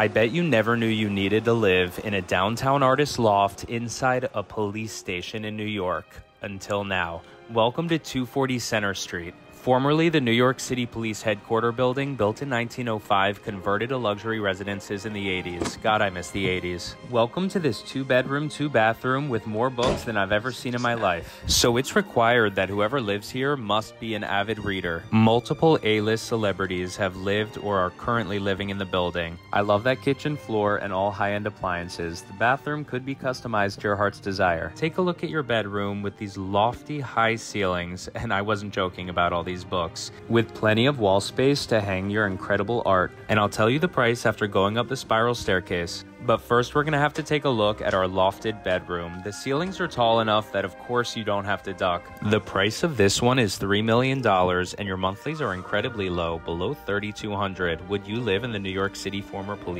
I bet you never knew you needed to live in a downtown artist loft inside a police station in New York until now. Welcome to 240 Centre Street. Formerly the New York City Police Headquarter building, built in 1905, converted to luxury residences in the 80s. God, I miss the 80s. Welcome to this two bedroom, two bathroom with more books than I've ever seen in my life. So it's required that whoever lives here must be an avid reader. Multiple A list celebrities have lived or are currently living in the building. I love that kitchen floor and all high end appliances. The bathroom could be customized to your heart's desire. Take a look at your bedroom with these lofty high ceilings, and I wasn't joking about all these books, with plenty of wall space to hang your incredible art. And I'll tell you the price after going up the spiral staircase. But first, we're gonna have to take a look at our lofted bedroom. The ceilings are tall enough that, of course, you don't have to duck. The price of this one is $3 million, and your monthlies are incredibly low, below 3,200. Would you live in the New York City former police?